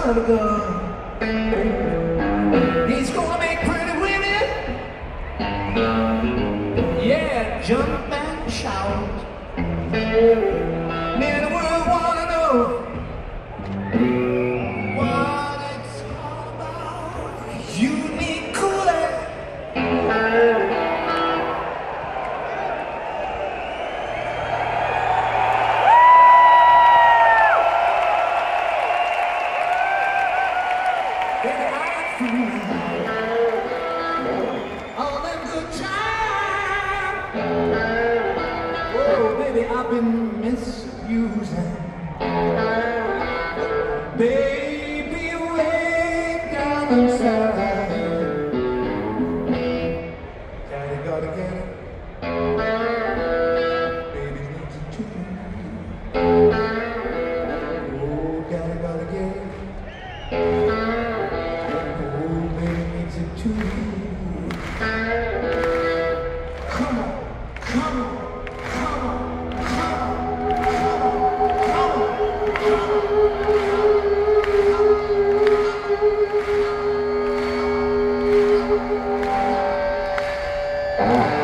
son of a gun. He's gonna make pretty women, yeah, jump and shout. Men the world wanna know Baby, I'm free. All Bye.